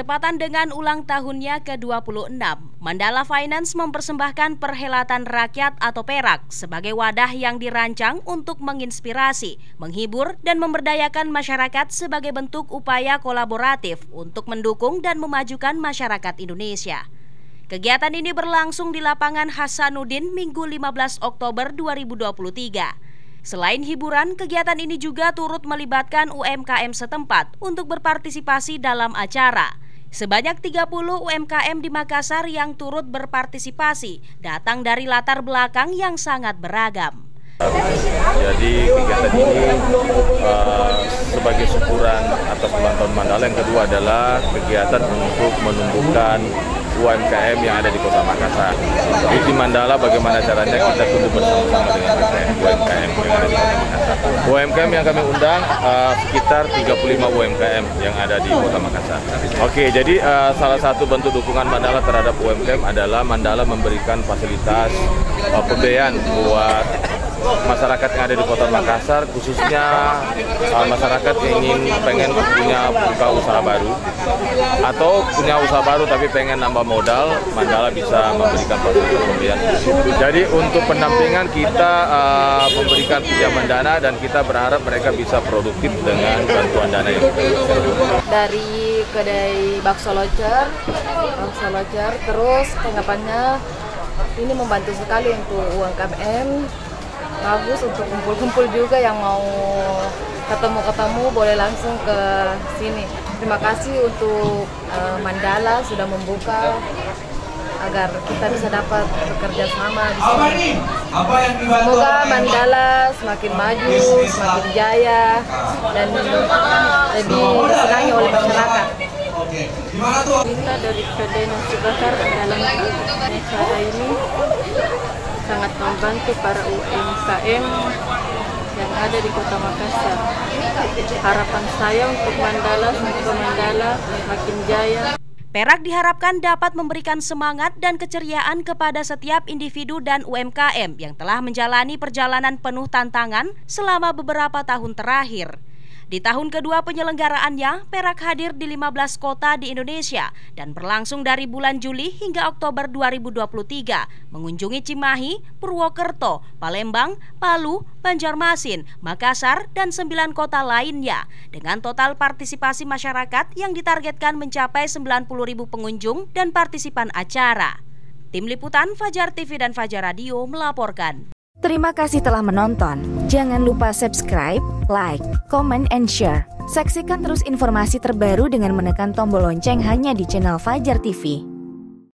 Bertepatan dengan ulang tahunnya ke-26, Mandala Finance mempersembahkan perhelatan rakyat atau perak sebagai wadah yang dirancang untuk menginspirasi, menghibur, dan memberdayakan masyarakat sebagai bentuk upaya kolaboratif untuk mendukung dan memajukan masyarakat Indonesia. Kegiatan ini berlangsung di lapangan Hasanuddin Minggu 15 Oktober 2023. Selain hiburan, kegiatan ini juga turut melibatkan UMKM setempat untuk berpartisipasi dalam acara. Sebanyak 30 UMKM di Makassar yang turut berpartisipasi datang dari latar belakang yang sangat beragam. Jadi kegiatan ini uh, sebagai syukuran atas ulang tahun Mandala yang kedua adalah kegiatan untuk menumbuhkan UMKM yang ada di Kota Makassar. Jadi di Mandala bagaimana caranya kita tumbuh bersama-sama dengan UMKM yang ada di Kota Makassar. UMKM yang kami undang uh, sekitar 35 UMKM yang ada di Kota Makassar. Oke, jadi uh, salah satu bentuk dukungan Mandala terhadap UMKM adalah Mandala memberikan fasilitas uh, pembiayaan buat masyarakat yang ada di kota Makassar khususnya uh, masyarakat yang ingin pengen punya buka usaha baru. Atau punya usaha baru tapi pengen nambah modal Mandala bisa memberikan fasilitas pembiayaan jadi untuk pendampingan kita uh, memberikan pinjaman dana dan kita berharap mereka bisa produktif dengan bantuan dana yang dari kedai bakso locer bakso locer terus tanggapannya ini membantu sekali untuk UMKM bagus untuk kumpul-kumpul juga yang mau ketemu-ketemu boleh langsung ke sini. Terima kasih untuk uh, Mandala sudah membuka agar kita bisa dapat bekerja sama di sini. Semoga Mandala semakin maju, semakin jaya, dan lebih disenangi oleh masyarakat. Kita dari kedai nasi bakar dalam acara ini sangat membantu para UMKM yang ada di Kota Makassar. Harapan saya untuk Mandala, semoga Mandala makin jaya. Perak diharapkan dapat memberikan semangat dan keceriaan kepada setiap individu dan UMKM yang telah menjalani perjalanan penuh tantangan selama beberapa tahun terakhir. Di tahun kedua penyelenggaraannya, Perak hadir di 15 kota di Indonesia dan berlangsung dari bulan Juli hingga Oktober 2023, mengunjungi Cimahi, Purwokerto, Palembang, Palu, Banjarmasin, Makassar, dan sembilan kota lainnya dengan total partisipasi masyarakat yang ditargetkan mencapai 90 ribu pengunjung dan partisipan acara. Tim Liputan Fajar TV dan Fajar Radio melaporkan. Terima kasih telah menonton. Jangan lupa subscribe, like, comment, and share. Saksikan terus informasi terbaru dengan menekan tombol lonceng hanya di channel Fajar TV.